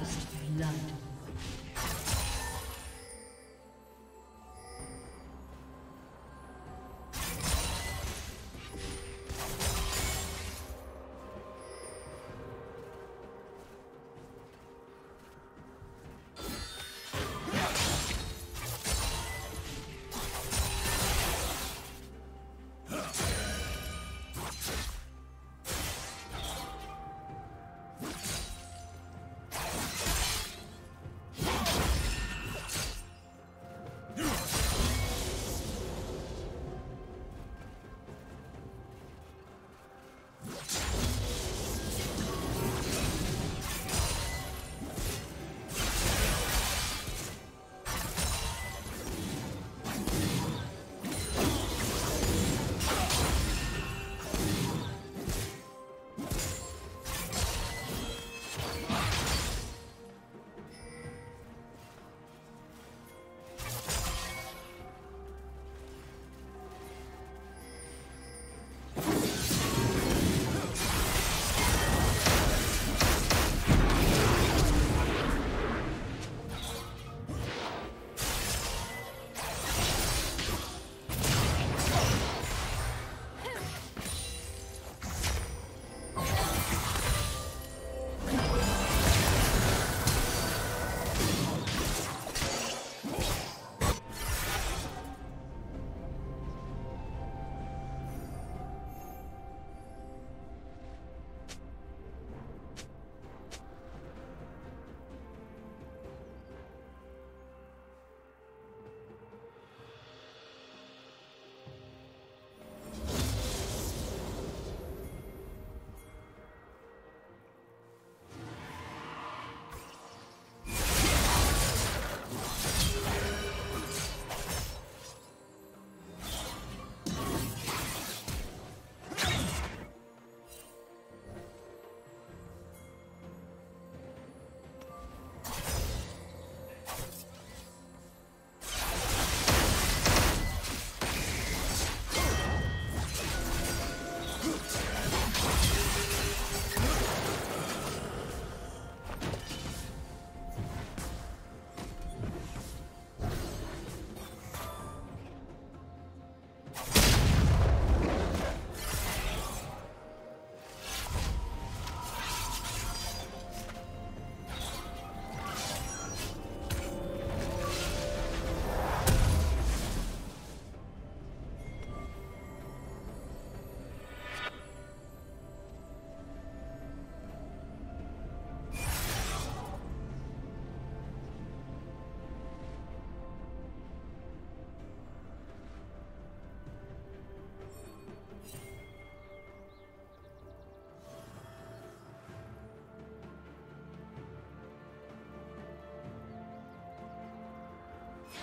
First blood.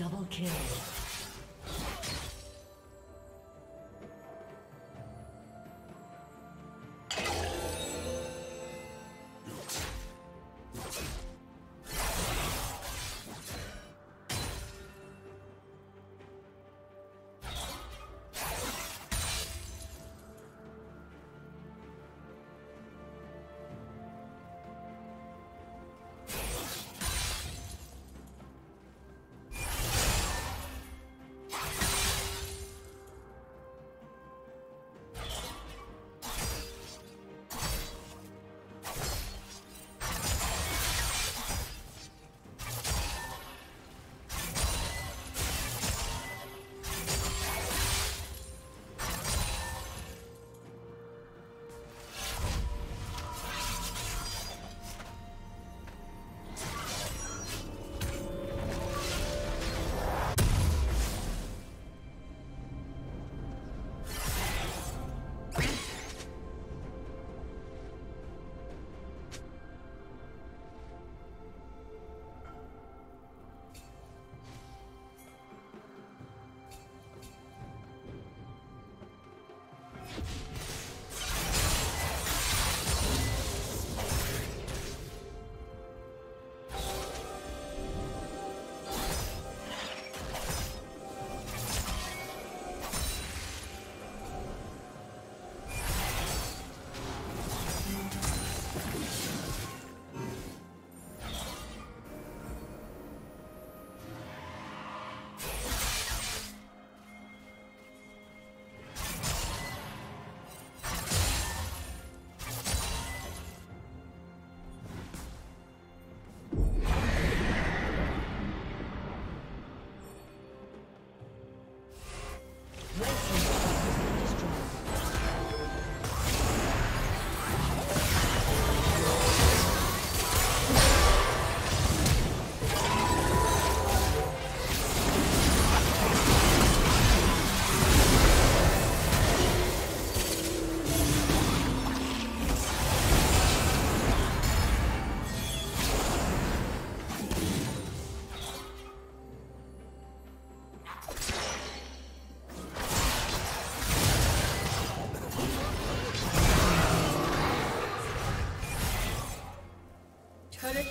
Double kill.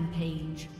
Rampage.